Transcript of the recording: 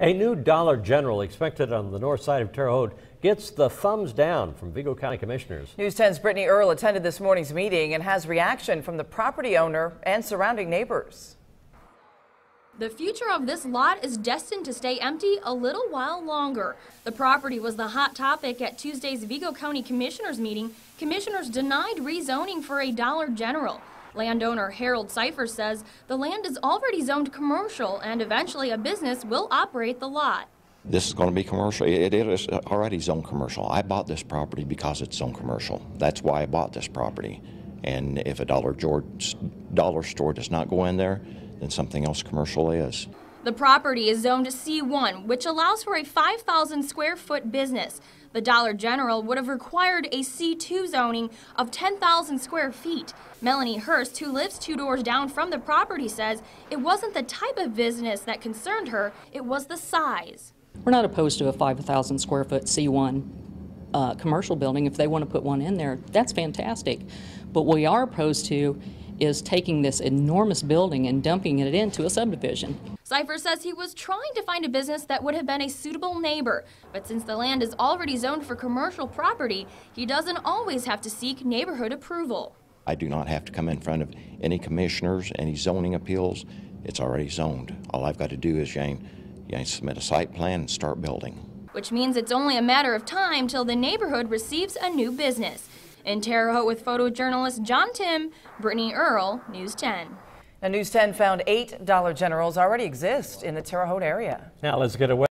A new Dollar General expected on the north side of Terre Haute gets the thumbs down from Vigo County Commissioners. News 10's Brittany Earl attended this morning's meeting and has reaction from the property owner and surrounding neighbors. The future of this lot is destined to stay empty a little while longer. The property was the hot topic at Tuesday's Vigo County Commissioners meeting. Commissioners denied rezoning for a Dollar General. Landowner Harold Cipher says the land is already zoned commercial and eventually a business will operate the lot. This is going to be commercial. It it is already zoned commercial. I bought this property because it's zoned commercial. That's why I bought this property. And if a Dollar, George, dollar store does not go in there, then something else commercial is. The property is zoned C1, which allows for a 5,000 square foot business. The Dollar General would have required a C2 zoning of 10,000 square feet. Melanie Hurst, who lives two doors down from the property, says it wasn't the type of business that concerned her, it was the size. We're not opposed to a 5,000 square foot C1 uh, commercial building. If they want to put one in there, that's fantastic. But what we are opposed to is taking this enormous building and dumping it into a subdivision. Cipher says he was trying to find a business that would have been a suitable neighbor, but since the land is already zoned for commercial property, he doesn't always have to seek neighborhood approval. I do not have to come in front of any commissioners, any zoning appeals. It's already zoned. All I've got to do is, Jane, Jane submit a site plan and start building. Which means it's only a matter of time till the neighborhood receives a new business. In Terre Haute with photojournalist John Tim, Brittany Earl, News 10. Now, News 10 found eight Dollar Generals already exist in the Terre Haute area. Now let's get away.